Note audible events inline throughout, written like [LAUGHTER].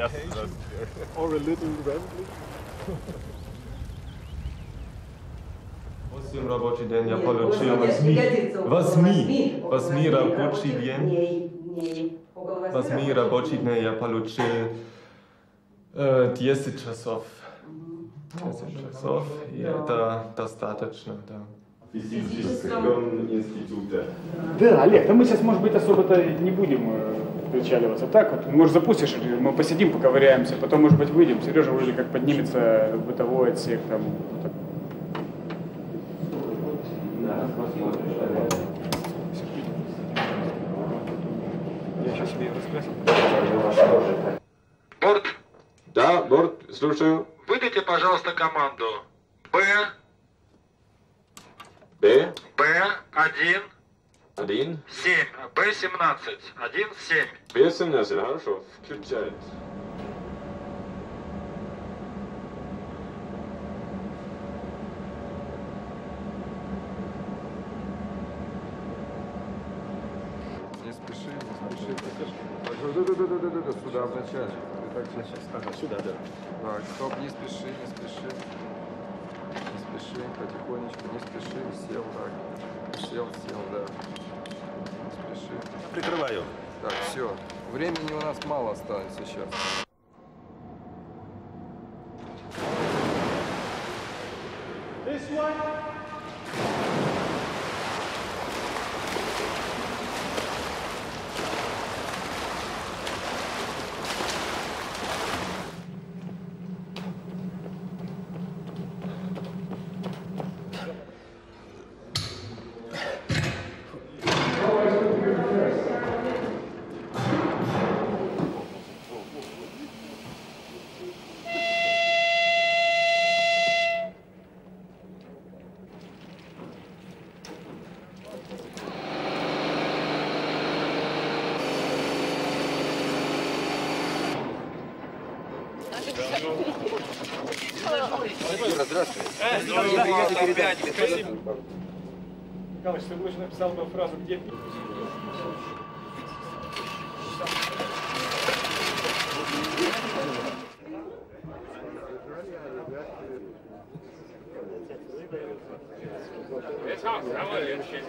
yes, or a little rambling. Was was mi. Was mi. Was mi roboczy dzień. Was mi roboczy dzień ja poleczy 10 czasów. 10 czasów i to dostarczne. Da. Физическом институте. Да, Олег, да мы сейчас, может быть, особо-то не будем э, причаливаться. Так вот, может, запустишь, мы посидим, поковыряемся, потом, может быть, выйдем. Сережа вроде как поднимется в бытовой отсек, там. Я сейчас себе раскрасил. Борт, Да, борт, слушаю. выдайте, пожалуйста, команду. Б, Б, Б1, один. 7, Б17, 1, 7. Б17, хорошо, включает. Не спеши, не спеши. Да-да-да-да-да-да, сюда вначале. Ты так сейчас. Ага, сюда, да. Так, стоп, не спеши, не спеши. Не спеши, потихонечку, не спеши. Сел, так. Сел, сел, да. Не спеши. Прикрываю. Так, все. Времени у нас мало останется сейчас. Здравствуйте. Николаевич, ты лучше написал бы фразу, где... It's hot. I want to shit.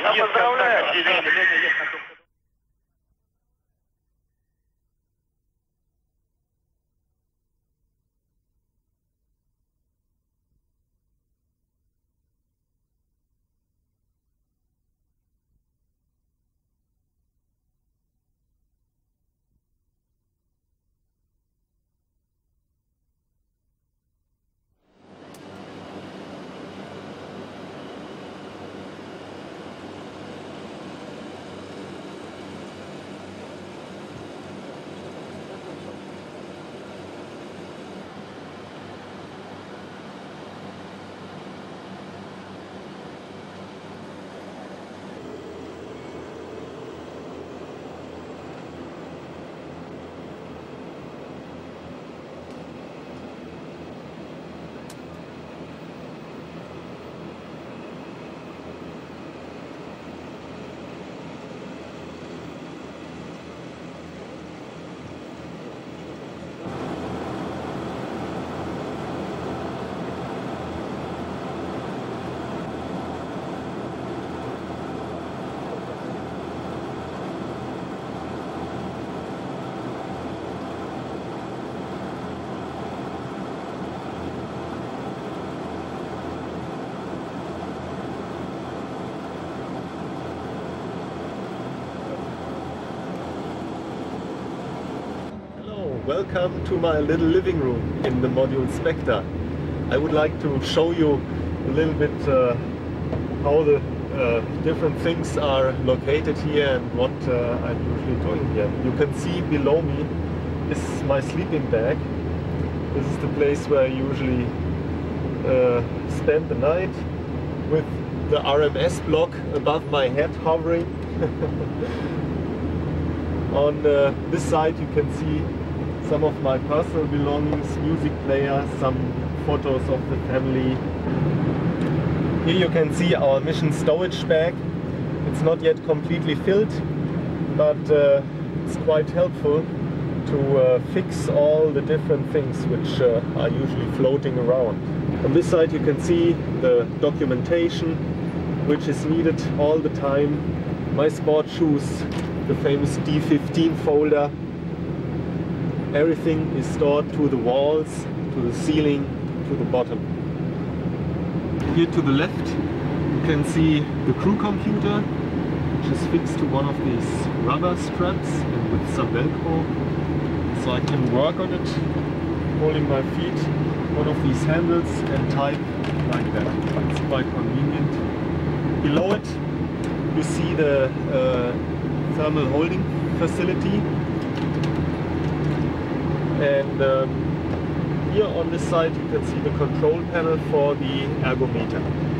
я поздравляю. Welcome to my little living room in the module Spectre. I would like to show you a little bit uh, how the uh, different things are located here and what uh, I'm usually doing here. You can see below me is my sleeping bag. This is the place where I usually uh, spend the night with the RMS block above my head hovering. [LAUGHS] On uh, this side you can see some of my personal belongings, music player, some photos of the family. Here you can see our mission stowage bag. It's not yet completely filled, but uh, it's quite helpful to uh, fix all the different things which uh, are usually floating around. On this side you can see the documentation which is needed all the time. My sport shoes, the famous D15 folder. Everything is stored to the walls, to the ceiling, to the bottom. Here to the left you can see the crew computer which is fixed to one of these rubber straps and with some velcro so I can work on it holding my feet one of these handles and type like that. It's quite convenient. Below it you see the uh, thermal holding facility and um, here on this side you can see the control panel for the ergometer.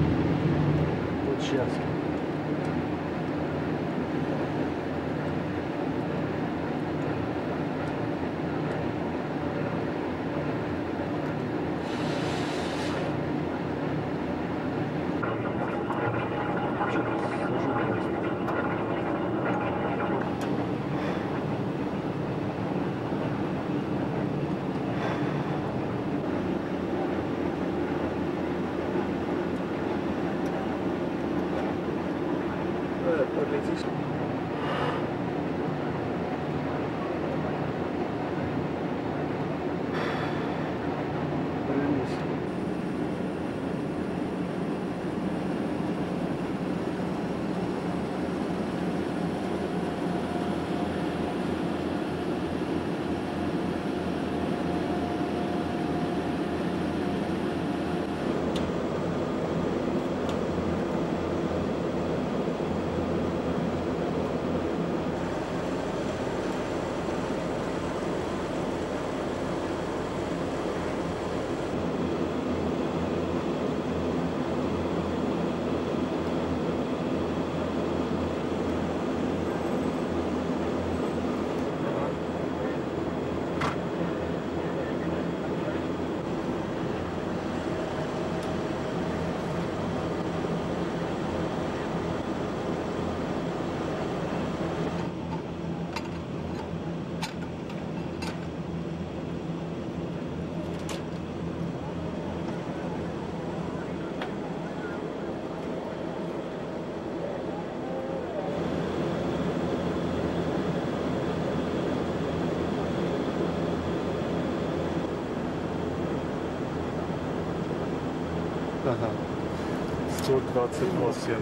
128.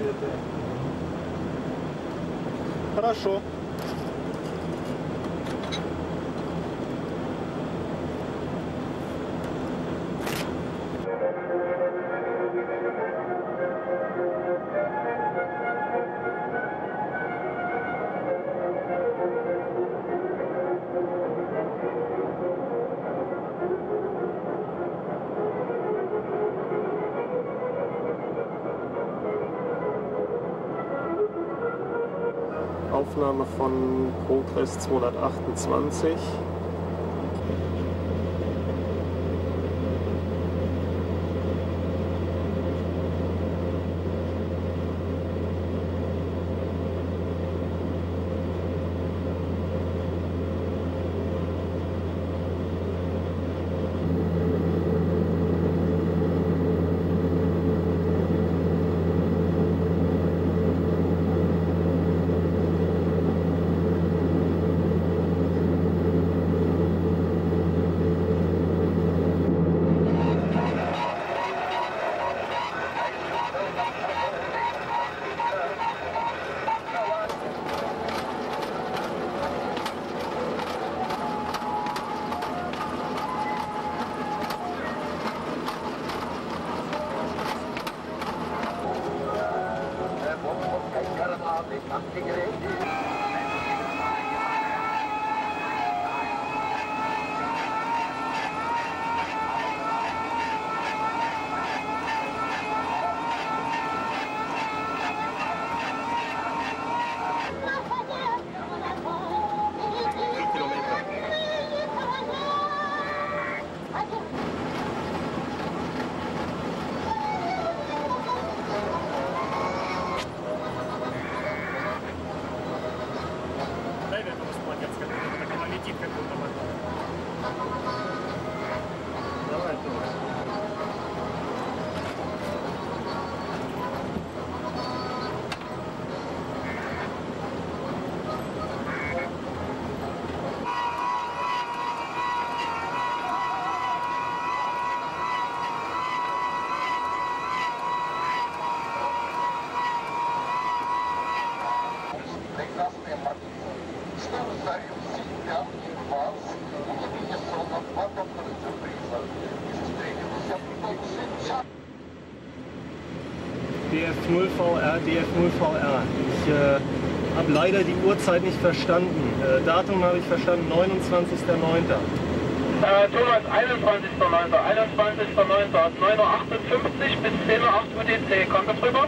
Хорошо. Aufnahme von Progress 228. Dikkatli girin. DF0VR, DF0VR. Ich äh, habe leider die Uhrzeit nicht verstanden. Äh, Datum habe ich verstanden, 29.09. Äh, Thomas, 21.09. 21.09. 9.58 Uhr bis 10.08 Uhr UTC. Kommt das rüber?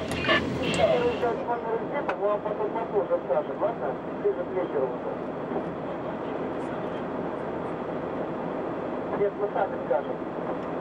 Хорошо?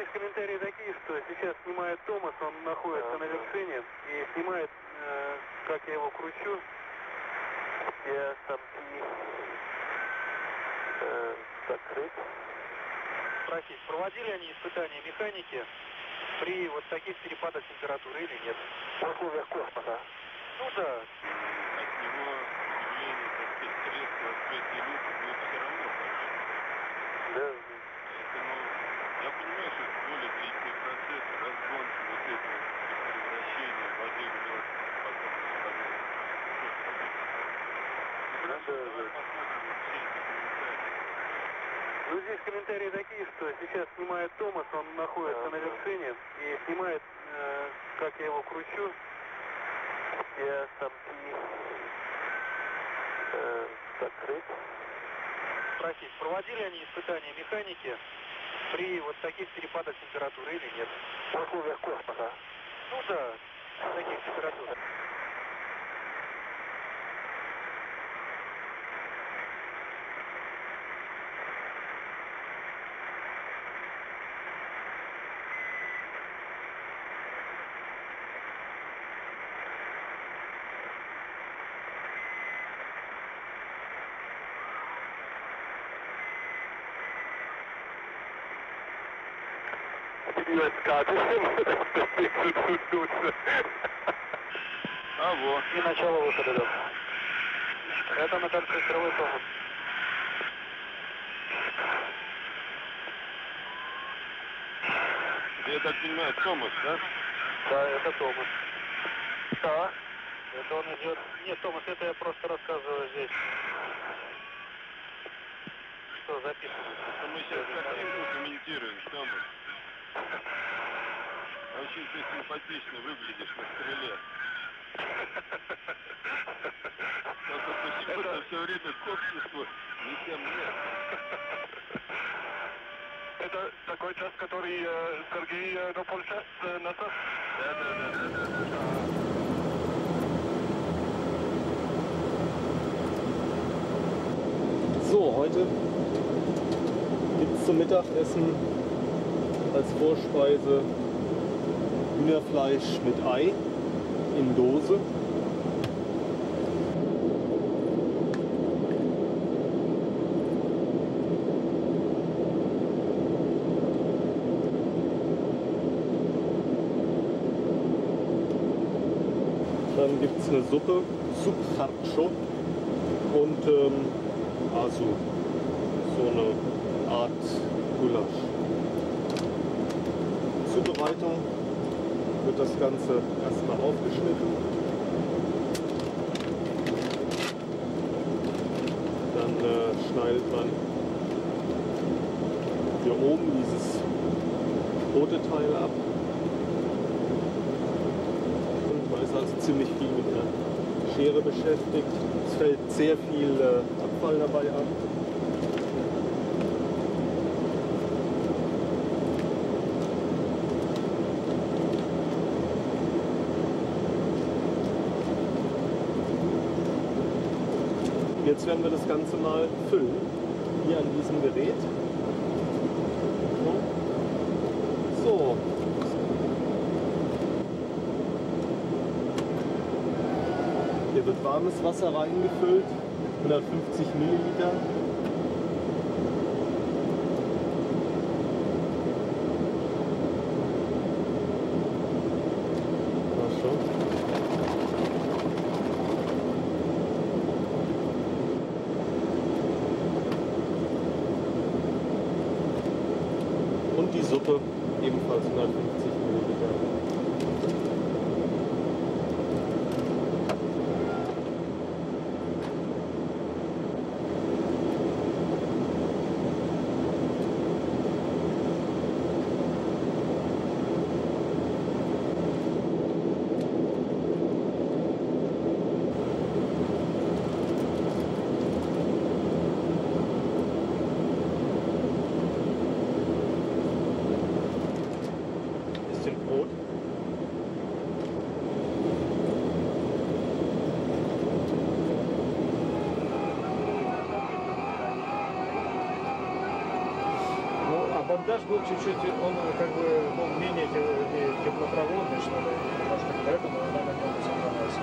Здесь комментарии такие, что сейчас снимает Томас, он находится на вершине и снимает, э, как я его кручу. Я сам э, закрыт. Спросить, проводили они испытания механики при вот таких перепадах температуры или нет? В условиях космоса. Ну да. От него удивление, так сказать, средства открытия люка будет все равно больше. Да. Поэтому я понимаю, что это более длительный процесс, разгон вот этого превращения воды в лед, потом становится. Комментарии. Ну, здесь комментарии такие, что сейчас снимает Томас, он находится на вершине и снимает, э, как я его кручу. Я стопки э, закрыть. Спросить, проводили они испытания механики при вот таких перепадах температуры или нет? В условиях космоса. Ну да, таких температур. А вот. И начало выхода, да. Это на концентровой Томас. Я так понимаю, Томас, да? Да, это Томас. Да. Это он идет. Нет, Томас, это я просто рассказываю здесь. Что записано? Мы сейчас картинку комментируем, Томас. Очень ты симпатично выглядишь на стреле. Только почему-то все время к обществу не тем нет. Это такой час, который э, Сергей э, на полчас э, назад. Да, да, да, да, да, да. So, heute gibt es zum Mittagessen als Vorspeise Hühnerfleisch mit Ei in Dose. Dann gibt es eine Suppe, Soup Harcho und ähm, also so eine Art Gulasch. Zubereitung wird das Ganze erstmal aufgeschnitten. Dann äh, schneidet man hier oben dieses rote Teil ab. Und man ist also ziemlich viel mit der Schere beschäftigt. Es fällt sehr viel äh, Abfall dabei ab. Jetzt werden wir das Ganze mal füllen. Hier an diesem Gerät. So. Hier wird warmes Wasser reingefüllt. 150 Milliliter. Бандаж был чуть-чуть, он как бы был менее те- те- теплопроводный, что ли. Может быть, поэтому она на нем собралась.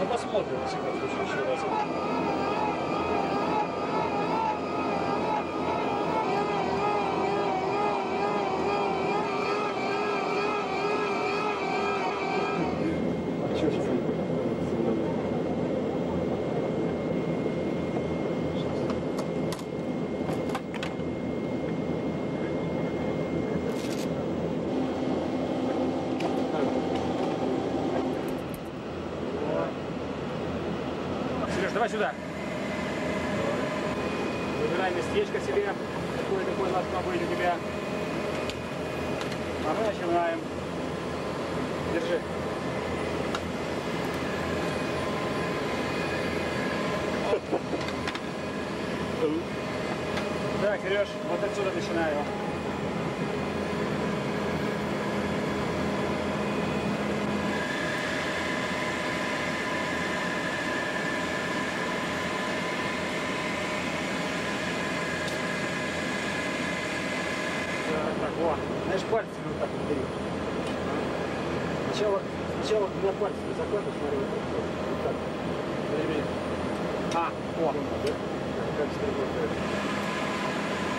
Ну, посмотрим, во всяком еще раз. Давай сюда. Выбирай местечко себе, какое такое должно быть у тебя. А мы начинаем. Держи. Так, Сереж, вот отсюда начинаю. Так, так, вот. Знаешь, пальцами вот так вот бери. Сначала, сначала двумя пальцами закладывай, смотри, вот так. Вот так. А, о. Как с другой стороны.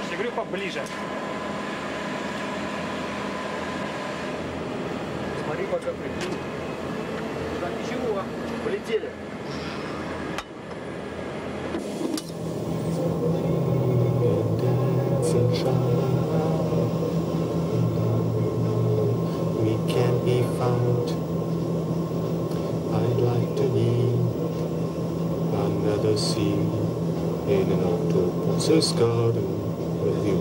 Я говорю поближе. Смотри, пока прикинь. Да ничего, полетели. we can be found. I'd like to be sea in an octopus's garden with you.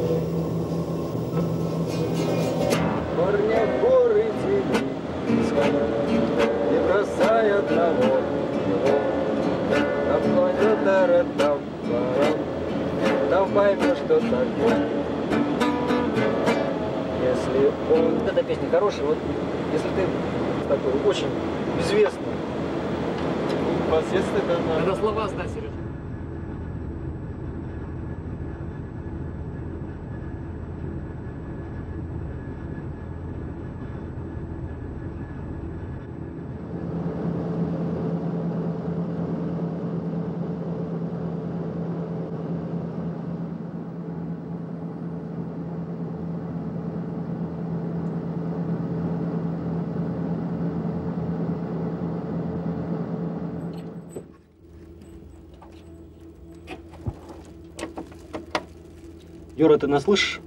В горы Не бросай одного его Там планета там Там поймешь, что такое Если он... Вот эта песня хорошая, вот если ты такой очень Надо слова знать, Сереж. Юра, ты нас слышишь?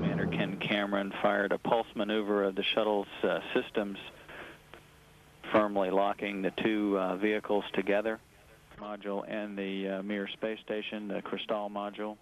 Commander Ken Cameron fired a pulse maneuver of the shuttle's uh, systems, firmly locking the two uh, vehicles together, module and the uh, Mir space station, the Crystal module.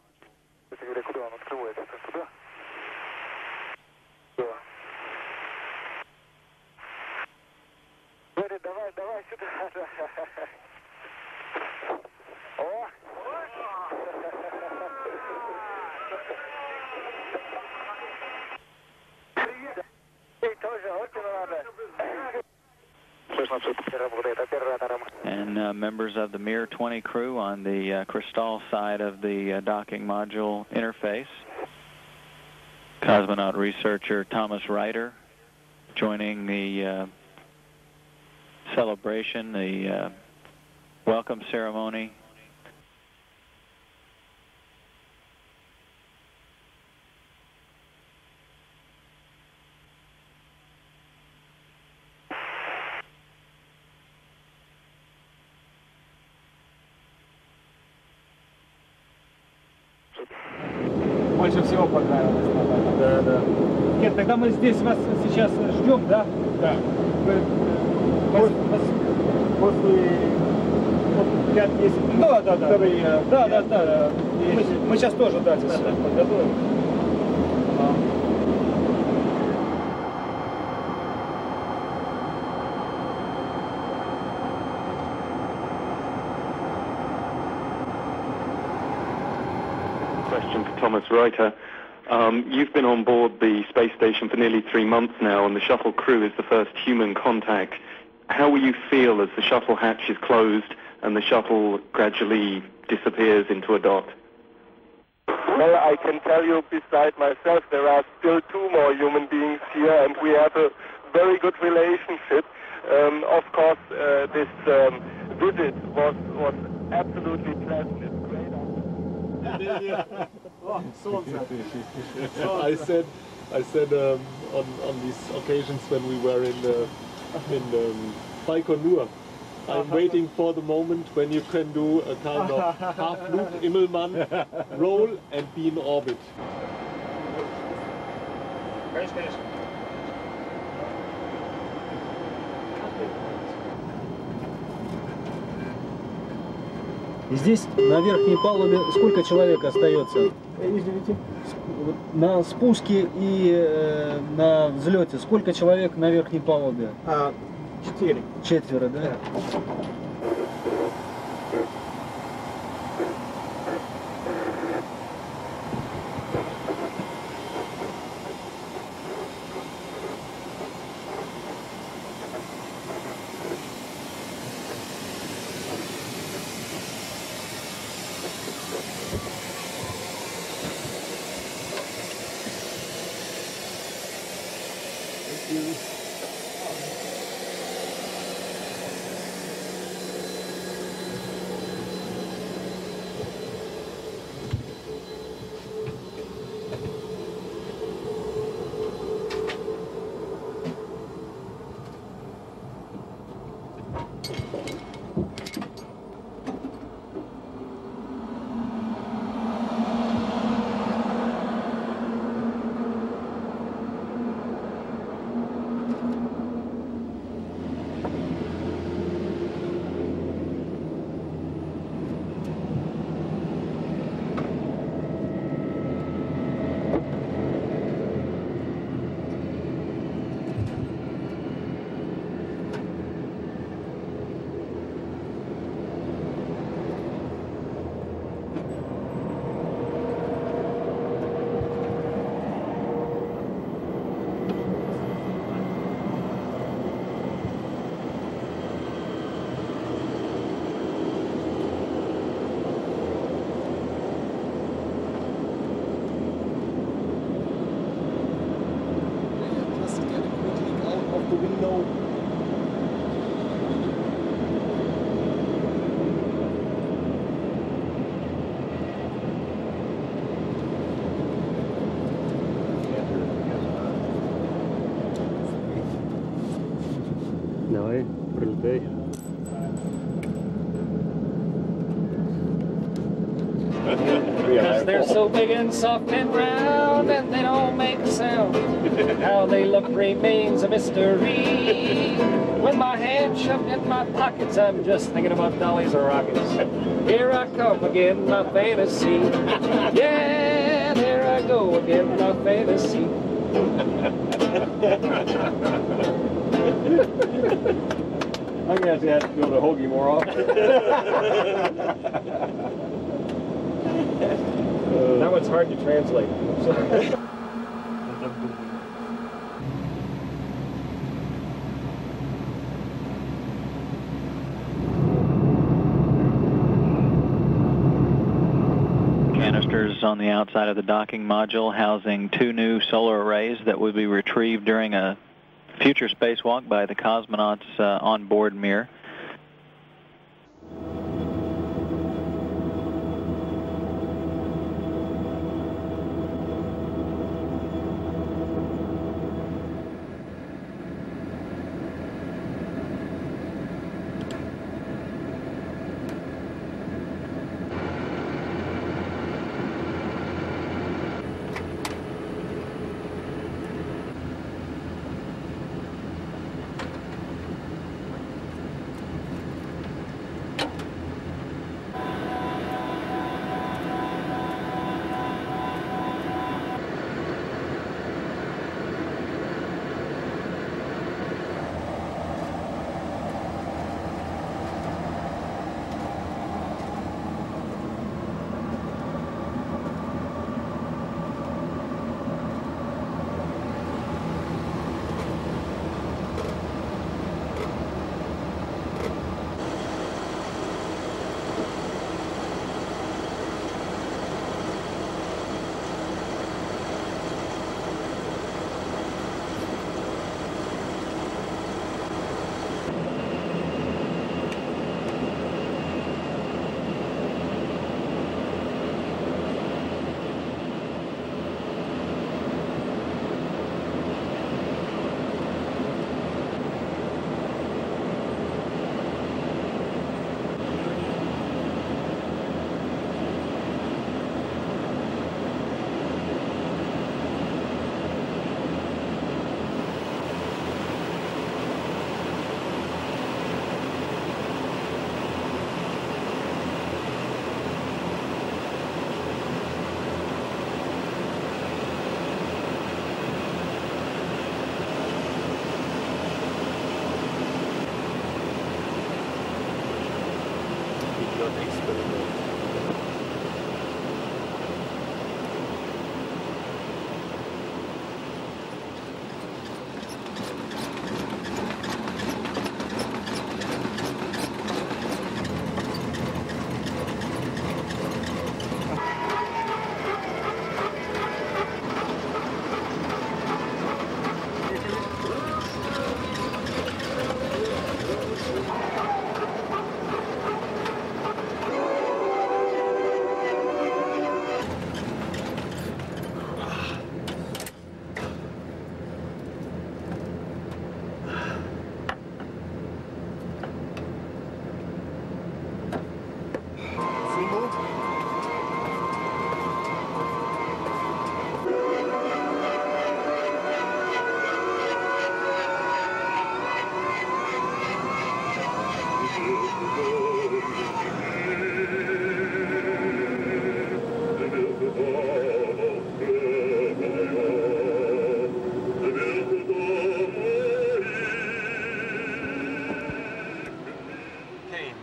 And uh, members of the Mir 20 crew on the uh, Cristal side of the uh, docking module interface. Cosmonaut researcher Thomas Ryder joining the uh, celebration, the uh, welcome ceremony. Больше всего понравилось. Да, да. Нет, тогда мы здесь вас сейчас ждем, да? Да. Вы, э, вас- вас- после 5-10 минут. Да, да, да. Который, э, Да, да, да. Мы, мы сейчас тоже, да, здесь подготовим. Question for Thomas Reiter. Um, you've been on board the space station for nearly three months now, and the shuttle crew is the first human contact. how will you feel as the shuttle hatch is closed and the shuttle gradually disappears into a dot? Well, I can tell you beside myself, there are still two more human beings here, and we have a very good relationship. Um, of course, uh, this um, visit was, was absolutely pleasant. It's great. so I said, I said um, on, on these occasions when we were in the in um, Baikonur. I'm waiting for the moment when you can do a kind of half loop Immelmann roll and be in orbit. Конечно, конечно. Здесь на верхней палубе сколько человек остается? Вот На спуске и э, на взлете сколько человек на верхней палубе? А, четыре. Четверо, да? Just so big and soft and round and they don't make a sound. How they look remains a mystery. With my hand shoved in my pockets, I'm just thinking about dollies or rockets. Here I come again, my fantasy. Yeah, there I go again, my fantasy. I'm gonna have to, have to go to Hoagie more often. [LAUGHS] that one's hard to translate. Canisters on the outside of the docking module housing two new solar arrays that will be retrieved during a future spacewalk by the cosmonauts uh, eu nem espero.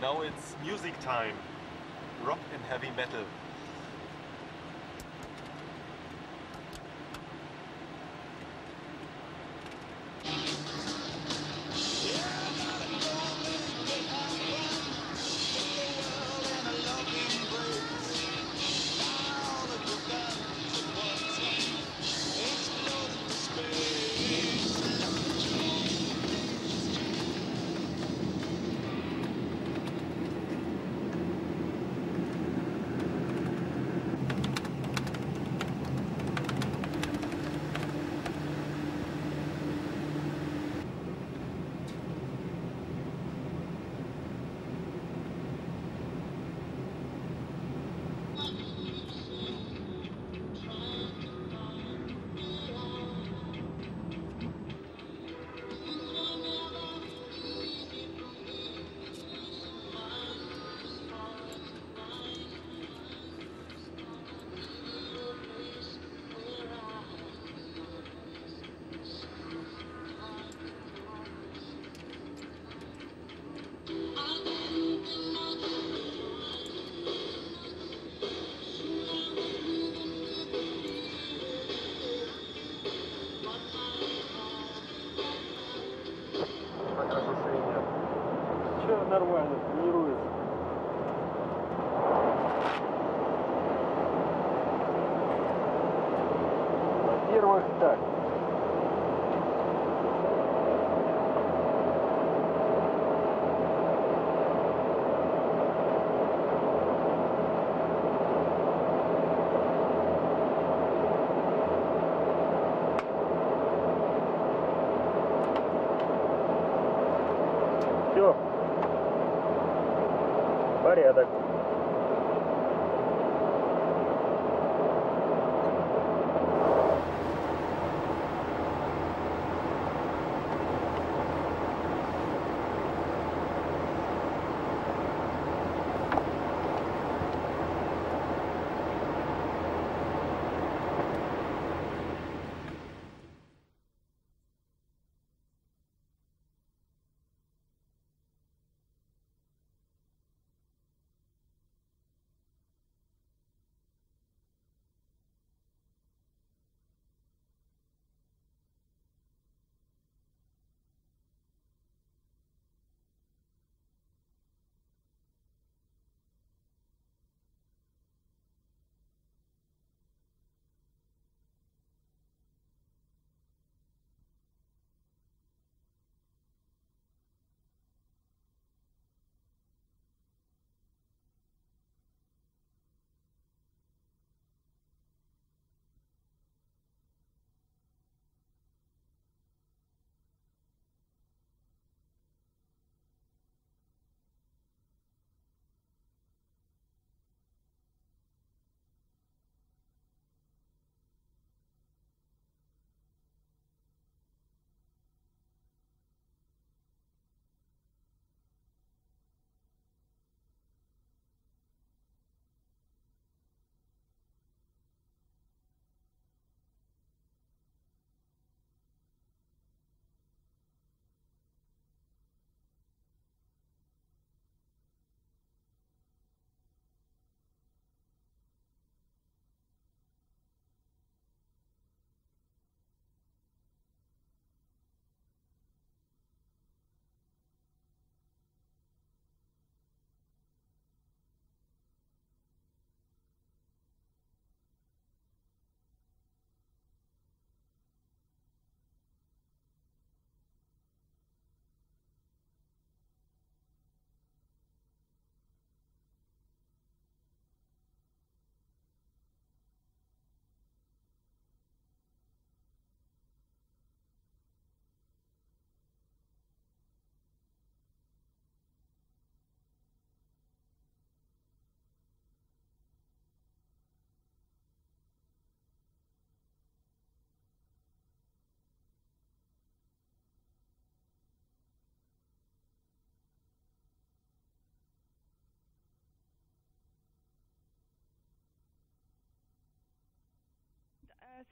now it's music time. Rock and heavy metal. Нормально, тренируется. Во-первых, так.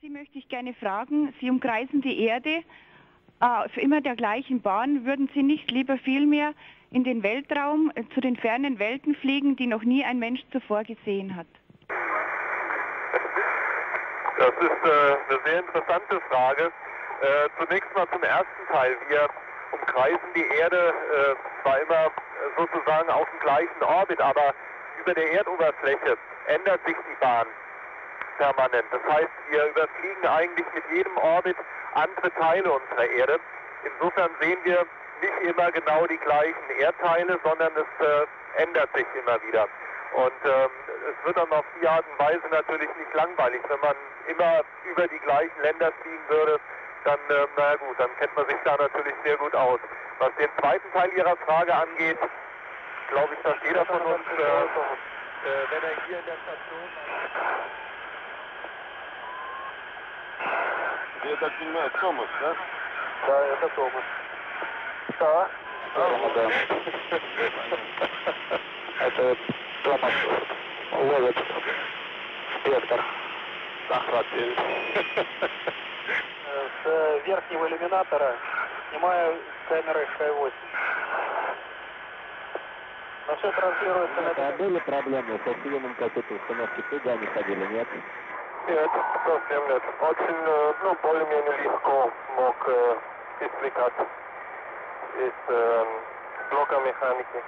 Sie möchte ich gerne fragen, Sie umkreisen die Erde äh, auf immer der gleichen Bahn. Würden Sie nicht lieber vielmehr in den Weltraum, äh, zu den fernen Welten fliegen, die noch nie ein Mensch zuvor gesehen hat? Das ist äh, eine sehr interessante Frage. Äh, zunächst mal zum ersten Teil. Wir umkreisen die Erde äh, zwar immer sozusagen auf dem gleichen Orbit, aber über der Erdoberfläche ändert sich die Bahn permanent. Das heißt, wir überfliegen eigentlich mit jedem Orbit andere Teile unserer Erde. Insofern sehen wir nicht immer genau die gleichen Erdteile, sondern es äh, ändert sich immer wieder. Und ähm, es wird dann auf die Art und Weise natürlich nicht langweilig, wenn man immer über die gleichen Länder fliegen würde, dann, äh, na gut, dann kennt man sich da natürlich sehr gut aus. Was den zweiten Teil Ihrer Frage angeht, glaube ich, dass jeder von uns, äh, äh, wenn er hier in der Station... Я так понимаю, Томас, да? Да, это Томас. Да. да. [LAUGHS] Это Томас ловит спектр. Охват. [LAUGHS] С верхнего иллюминатора снимаю камеры Sky 8. Но все транслируется на... А были проблемы со съемом какой-то установки туда не ходили, нет? Нет, совсем нет. Очень, э, ну, более-менее легко мог э, извлекать из э, блока механики.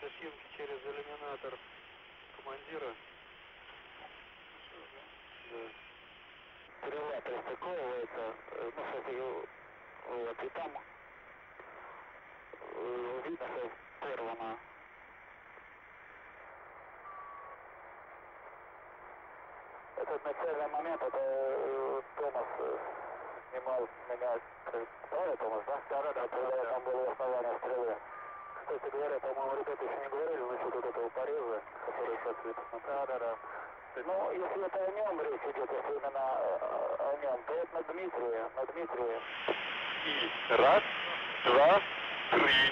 Съемки через иллюминатор командира. Да. Стрела пристыковывается, э, ну, кстати, вот, и там э, видно, что порвано. Этот начальный момент, это э, Томас э, снимал меня, правильно, Томас, да? Да, да, да, когда там было основание стрелы. Кстати говоря, по-моему, ребята еще не говорили насчет вот этого пореза, который, соответственно, да, да, да. Ну, если это о нем речь идет, если именно о, о нем, то это на Дмитрия, на Дмитрия. И раз, два, три.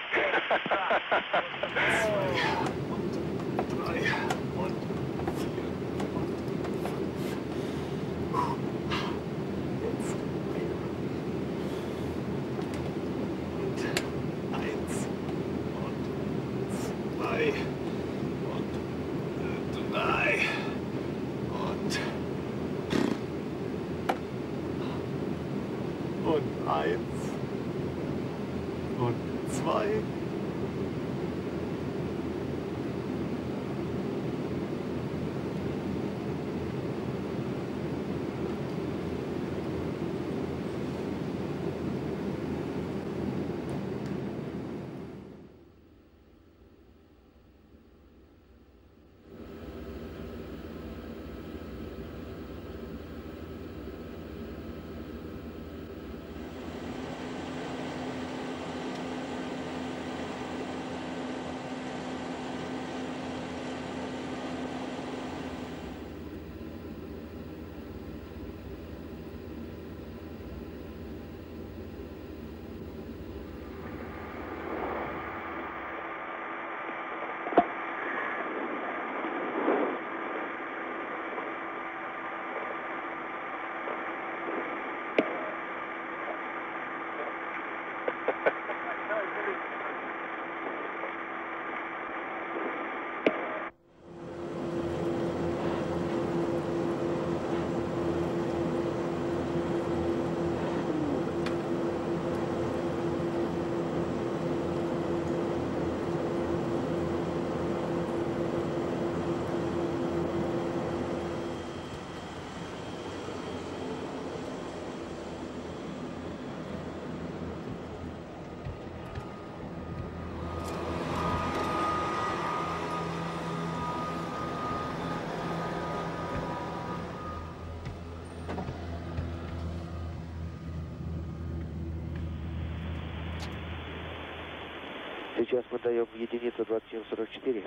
Сейчас мы даем единицу 2744.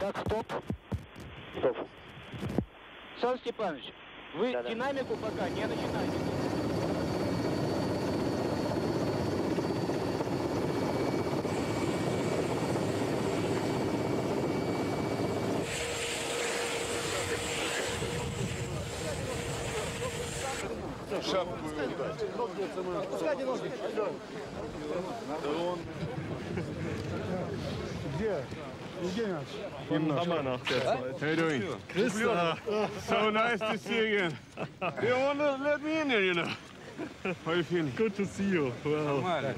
Так, стоп. Стоп. Сан Степанович, вы да, динамику пока не начинаете. Шапку ему дать. Да он Im Hammer nach der Zeit. Hey, doing? Christa. So nice to see you again. You want to let me in here, you know? How you feeling? Good to see you. Wow.